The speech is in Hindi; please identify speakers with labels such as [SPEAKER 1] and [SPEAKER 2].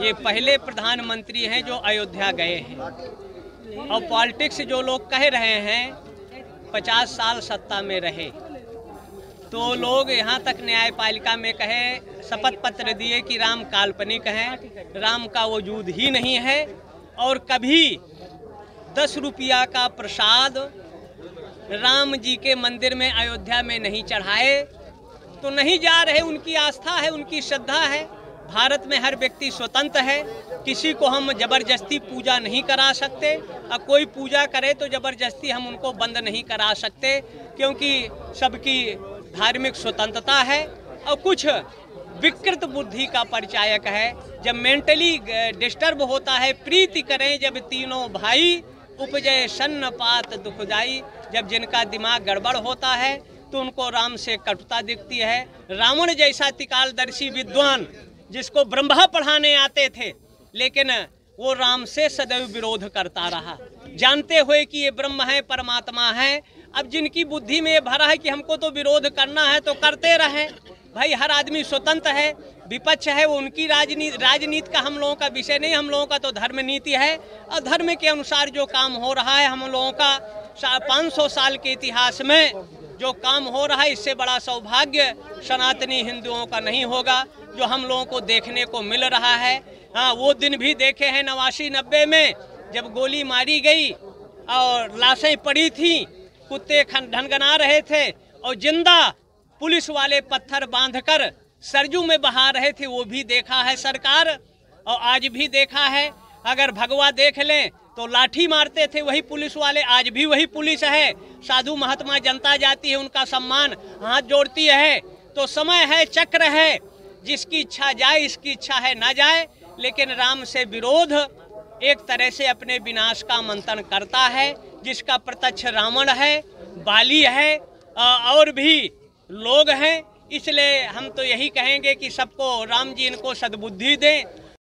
[SPEAKER 1] ये पहले प्रधानमंत्री हैं जो अयोध्या गए हैं। और पॉलिटिक्स जो लोग कह रहे हैं, पचास साल सत्ता में रहे। तो लोग यहाँ तक न्यायपालिका में कहे, शपथ पत्र दिए कि राम काल्पनिक हैं, राम का वजूद ही नहीं है। और कभी दस रुपया का प्रसाद राम जी के मंदिर में, अयोध्या में नहीं चढ़ाए। तो नहीं जा रहे, उनकी आस्था है, उनकी श्रद्धा है। भारत में हर व्यक्ति स्वतंत्र है। किसी को हम ज़बरदस्ती पूजा नहीं करा सकते। और कोई पूजा करे तो ज़बरदस्ती हम उनको बंद नहीं करा सकते, क्योंकि सबकी धार्मिक स्वतंत्रता है। और कुछ विकृत बुद्धि का परिचायक है। जब मेंटली डिस्टर्ब होता है, प्रीति करें जब तीनों भाई उपजय सन्न पात दुख दुखदाई जब जिनका दिमाग गड़बड़ होता है तो उनको राम से कटुता दिखती है। रावण जैसा तिकालदर्शी विद्वान, जिसको ब्रह्मा पढ़ाने आते थे, लेकिन वो राम से सदैव विरोध करता रहा। जानते हुए कि ये ब्रह्म है, परमात्मा है, अब जिनकी बुद्धि में ये भरा है कि हमको तो विरोध करना है तो करते रहें। भाई, हर आदमी स्वतंत्र है, विपक्ष है, वो उनकी राजनीति राजनीति का हम लोगों का विषय नहीं, हम लोगों का तो धर्म नीति है। और धर्म के अनुसार जो काम हो रहा है, हम लोगों का पाँच सौ साल के इतिहास में जो काम हो रहा है, इससे बड़ा सौभाग्य सनातनी हिंदुओं का नहीं होगा, जो हम लोगों को देखने को मिल रहा है। हाँ वो दिन भी देखे हैं नवासी नब्बे में, जब गोली मारी गई और लाशें पड़ी थी, कुत्ते खन, ढनगना रहे थे और ज़िंदा पुलिस वाले पत्थर बांधकर सरजू में बहा रहे थे, वो भी देखा है सरकार, और आज भी देखा है। अगर भगवा देख लें तो लाठी मारते थे वही पुलिस वाले, आज भी वही पुलिस है। साधु महात्मा जनता जाती है, उनका सम्मान हाथ जोड़ती है। तो समय है, चक्र है, जिसकी इच्छा जाए, इसकी इच्छा है ना जाए। लेकिन राम से विरोध एक तरह से अपने विनाश का मंथन करता है, जिसका प्रत्यक्ष रावण है, बाली है और भी लोग हैं इसलिए हम तो यही कहेंगे कि सबको राम जी इनको सद्बुद्धि दें।